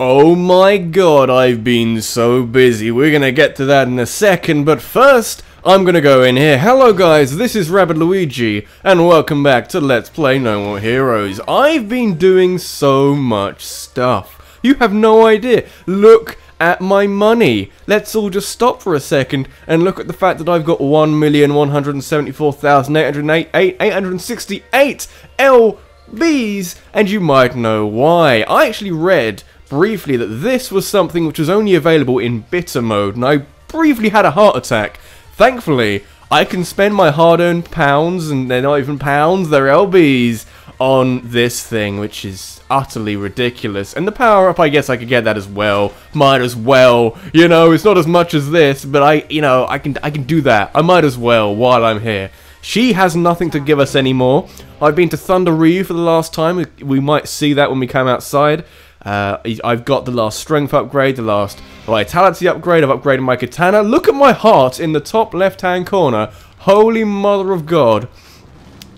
Oh my god, I've been so busy. We're gonna get to that in a second, but first, I'm gonna go in here. Hello guys, this is Rabbid Luigi, and welcome back to Let's Play No More Heroes. I've been doing so much stuff. You have no idea. Look at my money. Let's all just stop for a second and look at the fact that I've got 1,174,868 LBs, and you might know why. I actually read briefly that this was something which was only available in bitter mode, and I briefly had a heart attack. Thankfully, I can spend my hard-earned pounds, and they're not even pounds, they're LBs, on this thing, which is utterly ridiculous. And the power-up, I guess I could get that as well. Might as well. You know, it's not as much as this, but I, you know, I can, I can do that. I might as well while I'm here. She has nothing to give us anymore. I've been to Thunder Ryu for the last time. We might see that when we come outside. Uh, I've got the last strength upgrade, the last vitality upgrade, I've upgraded my katana. Look at my heart in the top left hand corner. Holy mother of God.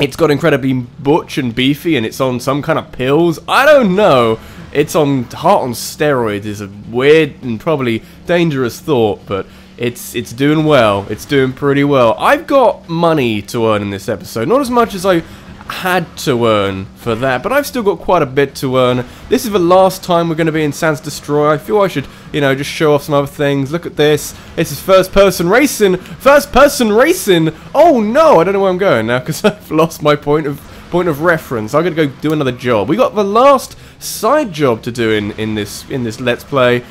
It's got incredibly butch and beefy and it's on some kind of pills. I don't know. It's on heart on steroids is a weird and probably dangerous thought, but it's it's doing well. It's doing pretty well. I've got money to earn in this episode. Not as much as I had to earn for that, but I've still got quite a bit to earn. This is the last time we're going to be in Santa Destroy. I feel I should, you know, just show off some other things. Look at this. This is first person racing. First person racing. Oh no, I don't know where I'm going now because I've lost my point of point of reference. I'm going to go do another job. We got the last side job to do in in this in this Let's Play.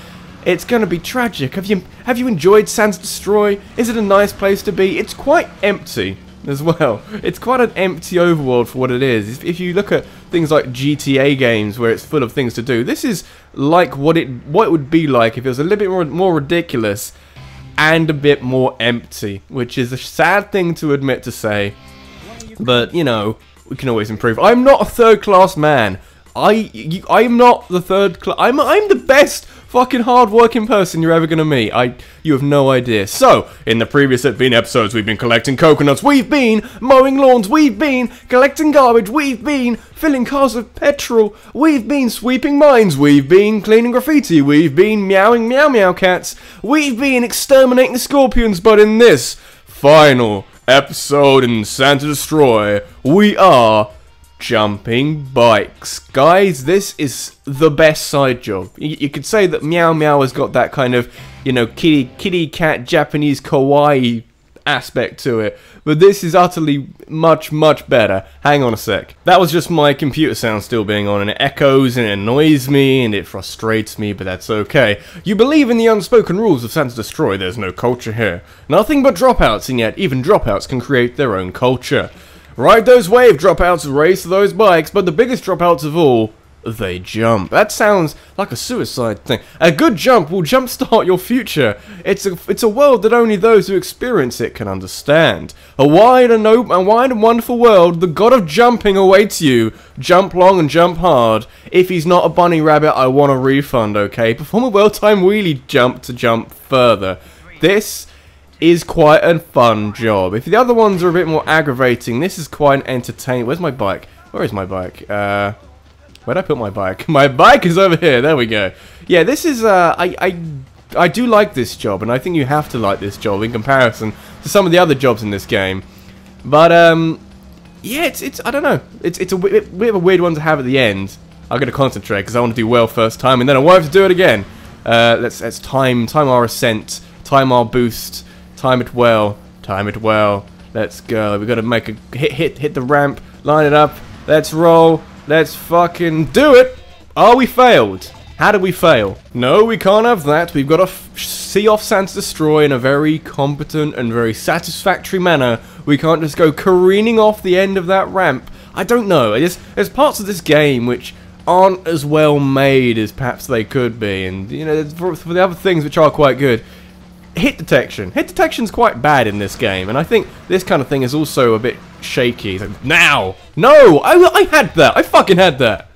It's going to be tragic. Have you have you enjoyed Santa Destroy? Is it a nice place to be? It's quite empty as well. It's quite an empty overworld for what it is. If you look at things like GTA games where it's full of things to do, this is like what it what it would be like if it was a little bit more, more ridiculous and a bit more empty, which is a sad thing to admit to say. But, you know, we can always improve. I'm not a third class man. I you, I'm not the third class. I'm I'm the best fucking hard-working person you're ever gonna meet. I, you have no idea. So, in the previous been episodes, we've been collecting coconuts, we've been mowing lawns, we've been collecting garbage, we've been filling cars with petrol, we've been sweeping mines, we've been cleaning graffiti, we've been meowing meow meow cats, we've been exterminating the scorpions, but in this final episode in Santa Destroy, we are jumping bikes. Guys, this is the best side job. You, you, could say that Meow Meow has got that kind of, you know, kitty, kitty cat Japanese kawaii aspect to it. But this is utterly much, much better. Hang on a sec. That was just my computer sound still being on, and it echoes and it annoys me and it frustrates me, but that's okay. You believe in the unspoken rules of Santa Destroy, there's no culture here. Nothing but dropouts, and yet even dropouts can create their own culture. Ride those wave dropouts, race those bikes, but the biggest dropouts of all, they jump. That sounds like a suicide thing. A good jump will jumpstart your future. It's a, it's a world that only those who experience it can understand. A wide and open, a wide and wonderful world, the god of jumping awaits you. Jump long and jump hard. If he's not a bunny rabbit, I want a refund, okay? Perform a well-timed wheelie jump to jump further. This is quite a fun job. If the other ones are a bit more aggravating, this is quite an entertaining. Where's my bike? Where is my bike? Uh, where'd I put my bike? My bike is over here. There we go. Yeah, this is, uh, I, I, I do like this job, and I think you have to like this job in comparison to some of the other jobs in this game. But, um, yeah, it's, it's I don't know. It's, it's a bit, of a weird one to have at the end. I'm going to concentrate because I want to do well first time, and then I won't have to do it again. Uh, let's, let's time, time our ascent, time our boost, Time it well. Time it well. Let's go. We gotta make a hit, hit, hit the ramp. Line it up. Let's roll. Let's fucking do it. Are we failed? How did we fail? No, we can't have that. We've got to see off Santa Destroy in a very competent and very satisfactory manner. We can't just go careening off the end of that ramp. I don't know. There's, there's parts of this game which aren't as well made as perhaps they could be. And, you know, for, for the other things which are quite good, hit detection. Hit detection's quite bad in this game, and I think this kind of thing is also a bit shaky. Like, now! No! I, I had that! I fucking had that!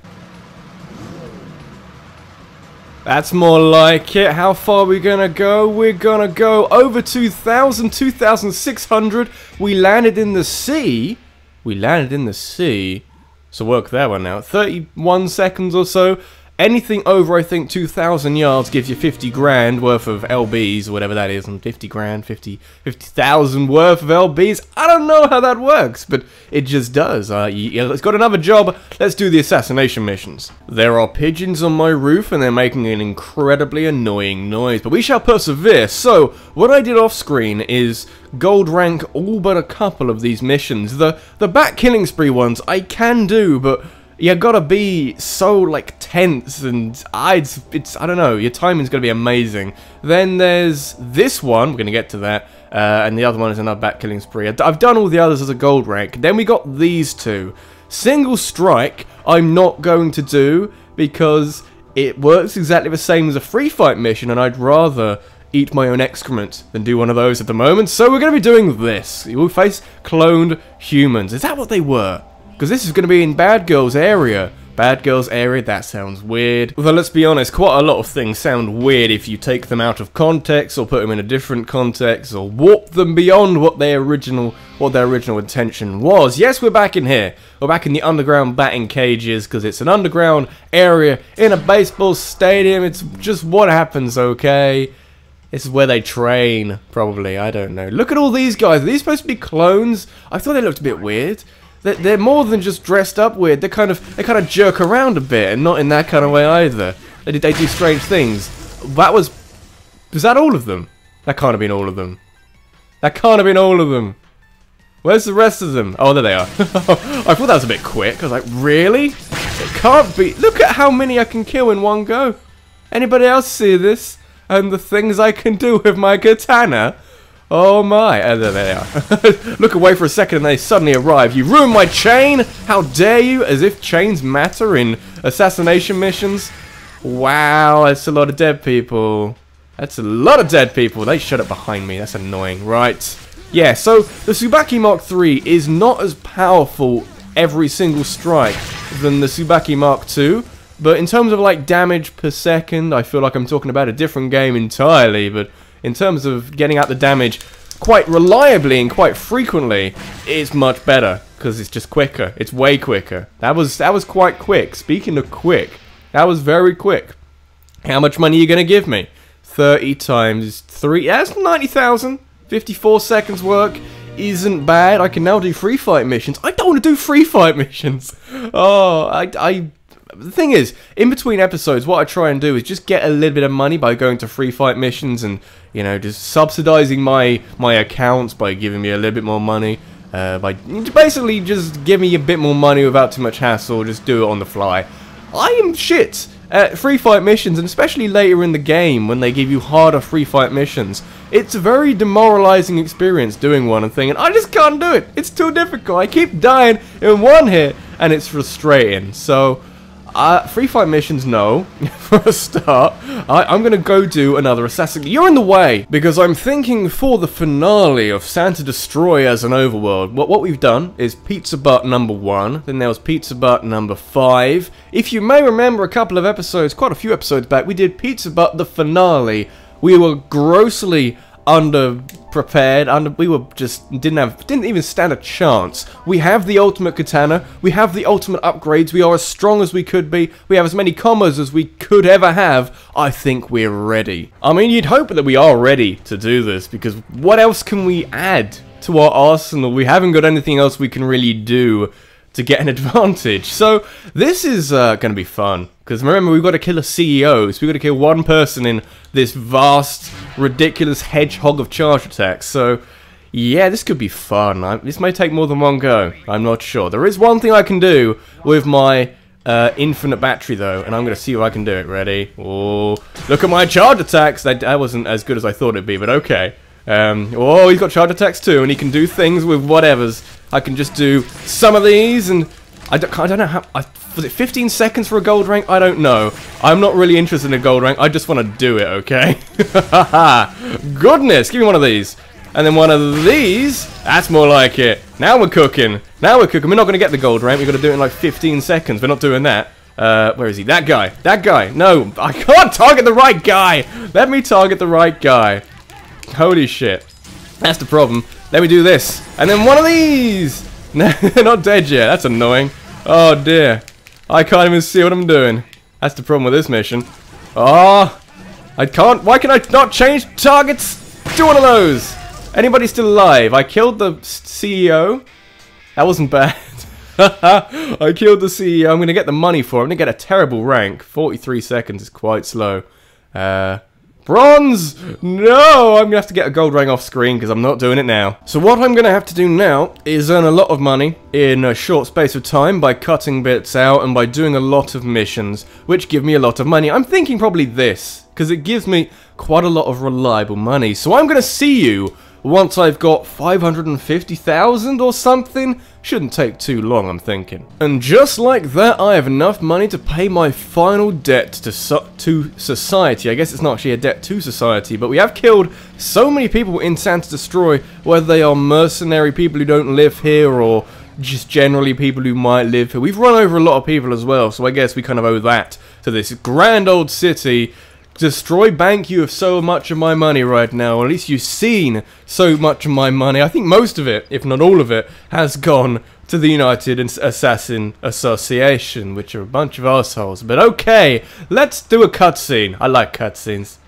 That's more like it. How far are we gonna go? We're gonna go over 2,000, 2,600. We landed in the sea. We landed in the sea. So work that one out. 31 seconds or so. Anything over, I think, 2,000 yards gives you 50 grand worth of LBs, or whatever that is, and 50 grand, 50 50,000 worth of LBs. I don't know how that works, but it just does. Uh, let's got another job. Let's do the assassination missions. There are pigeons on my roof, and they're making an incredibly annoying noise, but we shall persevere. So, what I did off screen is gold rank all but a couple of these missions. The the bat killing spree ones I can do, but you gotta be so like tense and I, it's, it's I don't know your timing's gonna be amazing. Then there's this one we're gonna get to that uh, and the other one is another bat killing spree. I've done all the others as a gold rank. Then we got these two. Single strike I'm not going to do because it works exactly the same as a free fight mission and I'd rather eat my own excrement than do one of those at the moment. So we're gonna be doing this. We will face cloned humans. Is that what they were because this is going to be in Bad Girls area. Bad Girls area, that sounds weird. Although let's be honest, quite a lot of things sound weird if you take them out of context or put them in a different context or warp them beyond what their original what their original intention was. Yes, we're back in here. We're back in the underground batting cages because it's an underground area in a baseball stadium. It's just what happens, okay? This is where they train, probably. I don't know. Look at all these guys. Are these supposed to be clones? I thought they looked a bit weird. They're, they're more than just dressed up weird. They kind of they kind of jerk around a bit, and not in that kind of way either. They they do strange things. That was was that all of them? That can't have been all of them. That can't have been all of them. Where's the rest of them? Oh, there they are. I thought that was a bit quick. I was like, really? It can't be. Look at how many I can kill in one go. Anybody else see this? And the things I can do with my katana? Oh my, oh, there they are. Look away for a second and they suddenly arrive. You ruined my chain! How dare you? As if chains matter in assassination missions. Wow, that's a lot of dead people. That's a lot of dead people. They shut up behind me. That's annoying. Right. Yeah, so the Tsubaki Mark III is not as powerful every single strike than the Tsubaki Mark II. But in terms of like damage per second, I feel like I'm talking about a different game entirely. But in terms of getting out the damage quite reliably and quite frequently, it's much better because it's just quicker. It's way quicker. That was that was quite quick. Speaking of quick, that was very quick. How much money are you gonna give me? 30 times 3, that's 90,000. 54 seconds work isn't bad. I can now do free fight missions. I don't want to do free fight missions. Oh, I, I the thing is, in between episodes, what I try and do is just get a little bit of money by going to free fight missions and you know just subsidizing my my accounts by giving me a little bit more money. Uh, by basically just give me a bit more money without too much hassle, just do it on the fly. I am shit at free fight missions, and especially later in the game when they give you harder free fight missions. It's a very demoralizing experience doing one and thinking, I just can't do it. It's too difficult. I keep dying in one hit, and it's frustrating. So uh, free fight missions, no. for a start, I, am going to go do another assassin. You're in the way, because I'm thinking for the finale of Santa Destroy as an overworld, what, what we've done is Pizza Butt number one, then there was Pizza Butt number five. If you may remember a couple of episodes, quite a few episodes back, we did Pizza Butt the finale. We were grossly under prepared and we were just didn't have didn't even stand a chance. We have the ultimate katana we have the ultimate upgrades we are as strong as we could be we have as many combos as we could ever have. I think we're ready. I mean you'd hope that we are ready to do this because what else can we add to our arsenal? We haven't got anything else we can really do to get an advantage. So this is uh, going to be fun because remember we've got to kill a CEO, so we've got to kill one person in this vast, ridiculous hedgehog of charge attacks. So yeah, this could be fun. I, this may take more than one go. I'm not sure. There is one thing I can do with my uh, infinite battery though, and I'm going to see if I can do it. Ready? Oh, look at my charge attacks. That, that wasn't as good as I thought it'd be, but okay. Um, oh, he's got charge attacks too, and he can do things with whatevers. I can just do some of these, and I don't, I don't know how... I, was it 15 seconds for a gold rank? I don't know. I'm not really interested in a gold rank. I just want to do it, okay? Goodness, give me one of these. And then one of these. That's more like it. Now we're cooking. Now we're cooking. We're not going to get the gold rank. We've got to do it in like 15 seconds. We're not doing that. Uh, where is he? That guy. That guy. No, I can't target the right guy. Let me target the right guy. Holy shit. That's the problem. Let me do this. And then one of these! No, they're not dead yet. That's annoying. Oh dear. I can't even see what I'm doing. That's the problem with this mission. Ah, oh, I can't. Why can I not change targets? Do one of those. Anybody still alive? I killed the CEO. That wasn't bad. I killed the CEO. I'm going to get the money for it. I'm going to get a terrible rank. 43 seconds is quite slow. Uh, Bronze! No! I'm gonna have to get a gold ring off screen because I'm not doing it now. So what I'm gonna have to do now is earn a lot of money in a short space of time by cutting bits out and by doing a lot of missions, which give me a lot of money. I'm thinking probably this, because it gives me quite a lot of reliable money. So I'm gonna see you once I've got 550,000 or something, shouldn't take too long I'm thinking. And just like that I have enough money to pay my final debt to, so to society. I guess it's not actually a debt to society, but we have killed so many people in Santa Destroy, whether they are mercenary people who don't live here or just generally people who might live here. We've run over a lot of people as well, so I guess we kind of owe that to this grand old city Destroy Bank, you have so much of my money right now, or at least you've seen so much of my money. I think most of it, if not all of it, has gone to the United Assassin Association, which are a bunch of assholes. But okay, let's do a cutscene. I like cutscenes.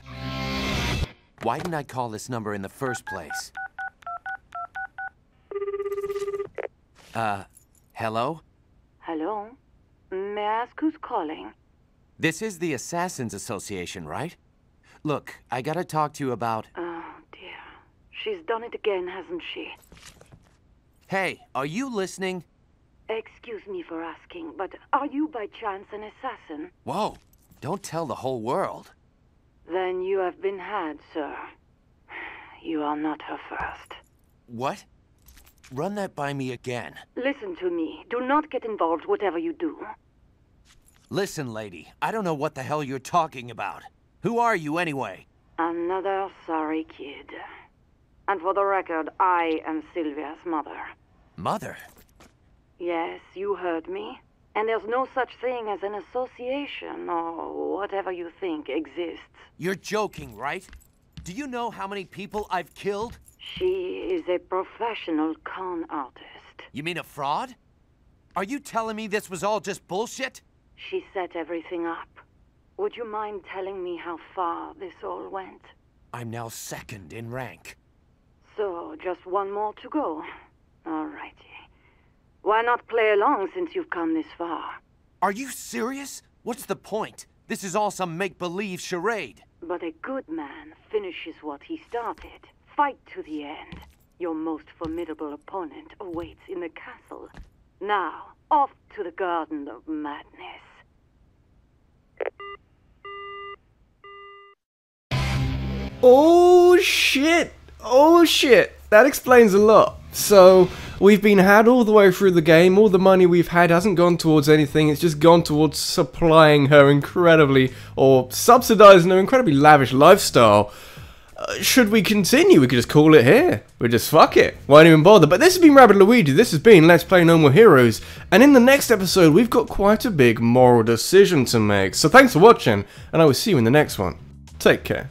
Why didn't I call this number in the first place? Uh, hello? Hello? May I ask who's calling? This is the Assassins Association, right? Look, I gotta talk to you about... Oh, dear. She's done it again, hasn't she? Hey, are you listening? Excuse me for asking, but are you by chance an assassin? Whoa, don't tell the whole world. Then you have been had, sir. You are not her first. What? Run that by me again. Listen to me. Do not get involved whatever you do. Listen, lady, I don't know what the hell you're talking about. Who are you, anyway? Another sorry kid. And for the record, I am Sylvia's mother. Mother? Yes, you heard me. And there's no such thing as an association, or whatever you think exists. You're joking, right? Do you know how many people I've killed? She is a professional con artist. You mean a fraud? Are you telling me this was all just bullshit? She set everything up. Would you mind telling me how far this all went? I'm now second in rank. So, just one more to go. Alrighty. Why not play along since you've come this far? Are you serious? What's the point? This is all some make-believe charade. But a good man finishes what he started. Fight to the end. Your most formidable opponent awaits in the castle. Now, off to the Garden of Madness. Oh shit! Oh shit! That explains a lot. So, we've been had all the way through the game, all the money we've had hasn't gone towards anything, it's just gone towards supplying her incredibly, or subsidizing her incredibly lavish lifestyle. Uh, should we continue? We could just call it here. We just fuck it. Why even bother? But this has been Rabbid Luigi. This has been Let's Play No More Heroes. And in the next episode, we've got quite a big moral decision to make. So thanks for watching, and I will see you in the next one. Take care.